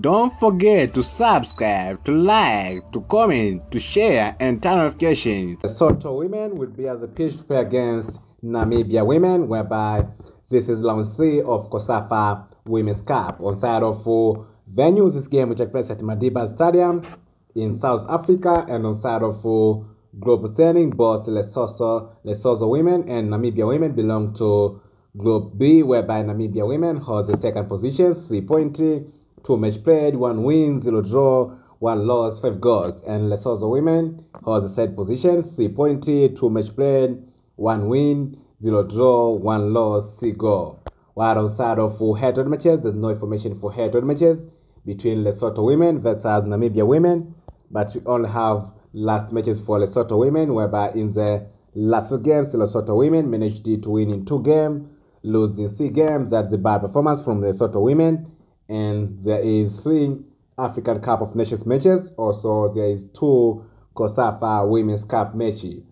Don't forget to subscribe, to like, to comment, to share, and turn notifications. Lesotho women will be as a pitch to play against Namibia women, whereby this is round three of COSAFA Women's Cup. On side of four venues, this game will take place at Madiba Stadium in South Africa, and on side of four group standing, both Lesotho, Lesotho women and Namibia women belong to Group B, whereby Namibia women holds the second position, three point two match played, one win, zero draw, one loss, five goals. And Lesotho women holds the third position, two match played, one win, zero draw, one loss, three goal. While outside of head-to-head matches, there's no information for head-to-head matches between Lesotho women versus Namibia women, but we only have last matches for Lesotho women, whereby in the last two games, Lesotho women managed to win in two games, lose in three games. That's a bad performance from Lesotho women. And there is three African Cup of Nations matches. Also, there is two COSAFA Women's Cup matches.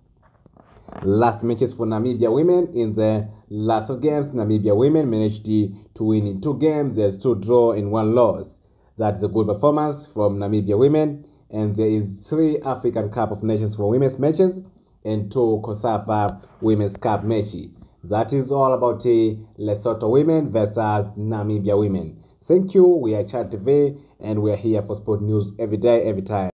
Last matches for Namibia women in the last two games, Namibia women managed to win in two games. There's two draw and one loss. That's a good performance from Namibia women. And there is three African Cup of Nations for women's matches and two COSAFA Women's Cup matches. That is all about Lesotho women versus Namibia women. Thank you. We are CHAL TV and we are here for sport news every day, every time.